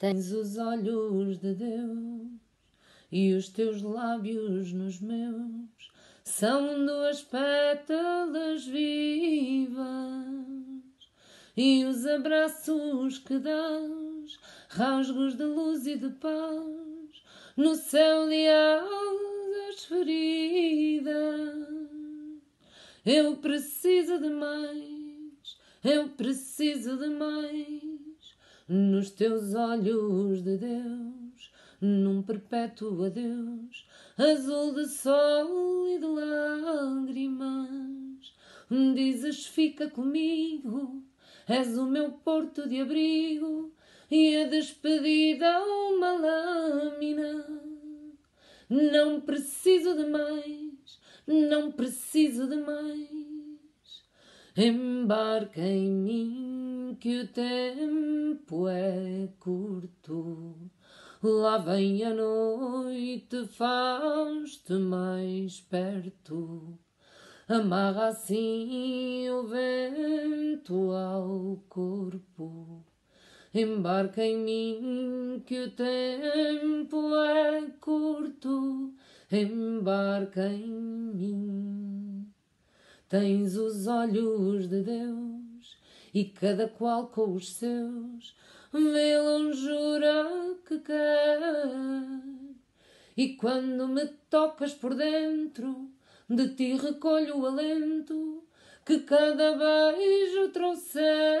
Tens os olhos de Deus e os teus lábios nos meus são duas pétalas vivas e os abraços que dás, rasgos de luz e de paz no céu de asas feridas. Eu preciso de mais, eu preciso de mais nos teus olhos de Deus, num perpétuo adeus, azul de sol e de lágrimas. Dizes fica comigo, és o meu porto de abrigo e a despedida uma lâmina. Não preciso de mais, não preciso de mais. Embarca em mim que o tempo é curto. Lá vem a noite, faz-te mais perto. Amarra assim o vento ao corpo. Embarca em mim que o tempo é curto. Embarca em mim. Tens os olhos de Deus e cada qual com os seus vê longura que quer. E quando me tocas por dentro, de ti recolho o alento que cada beijo trouxer.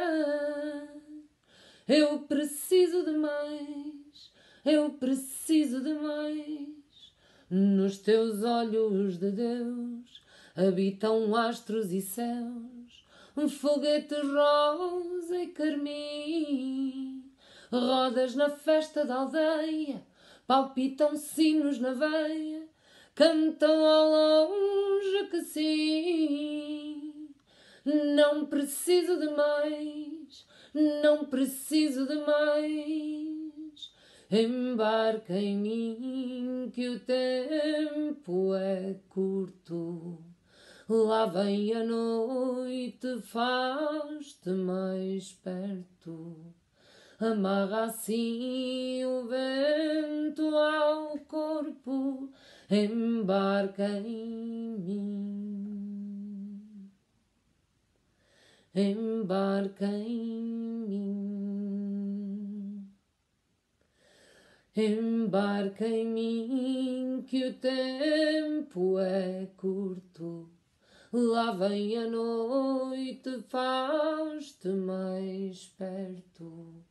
Eu preciso de mais, eu preciso de mais. Nos teus olhos de Deus habitam astros e céus, um foguete rosa e carmim. Rodas na festa da aldeia, palpitam sinos na veia, cantam ao longe que sim. Não preciso de mais, não preciso de mais. Embarca em mim que o tempo é curto. Lá vem a noite, faz-te mais perto. Amarra assim o vento ao corpo, embarca em mim. Embarca em mim. Embarca em mim que o tempo é curto Lá vem a noite, faz-te mais perto.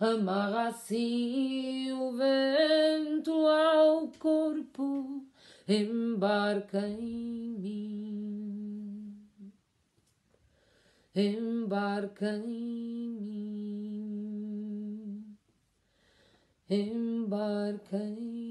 Amarra assim o vento ao corpo, embarca em mim. Embarca em mim. Embarca em